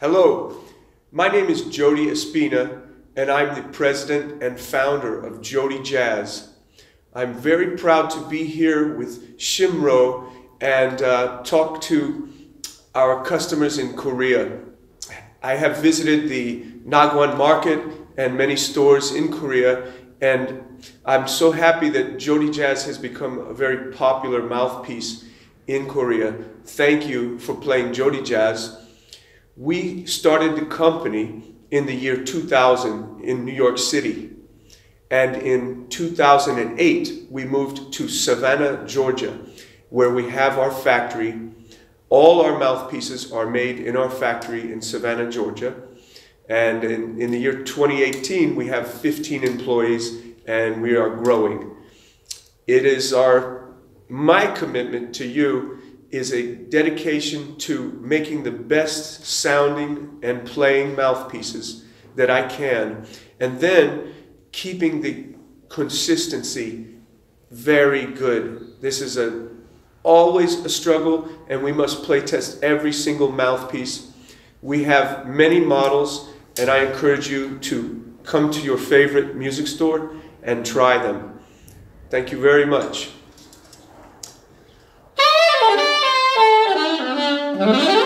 Hello, my name is Jody Espina, and I'm the president and founder of Jody Jazz. I'm very proud to be here with Shimro and uh, talk to our customers in Korea. I have visited the Nagwon market and many stores in Korea, and I'm so happy that Jody Jazz has become a very popular mouthpiece in Korea. Thank you for playing Jody Jazz. We started the company in the year 2000 in New York City. And in 2008, we moved to Savannah, Georgia, where we have our factory. All our mouthpieces are made in our factory in Savannah, Georgia. And in, in the year 2018, we have 15 employees and we are growing. It is our, my commitment to you is a dedication to making the best sounding and playing mouthpieces that I can, and then keeping the consistency very good. This is a always a struggle, and we must play test every single mouthpiece. We have many models, and I encourage you to come to your favorite music store and try them. Thank you very much. Mm-hmm.